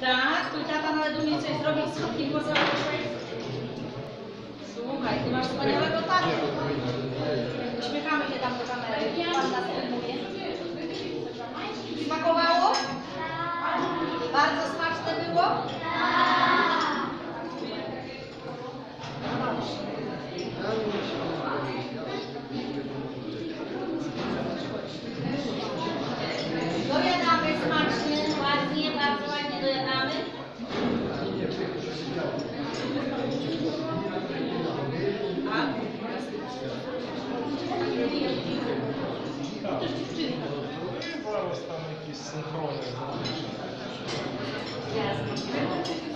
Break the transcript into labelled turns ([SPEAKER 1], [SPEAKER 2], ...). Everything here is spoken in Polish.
[SPEAKER 1] Tak, twój tata nawet umie coś zrobić z takim Słuchaj, ty masz wspaniałego tatę. Uśmiechamy się tam do kamery. Pan nas filmuje. Smakowało? Bardzo smaczne było? синхронно. Ясно.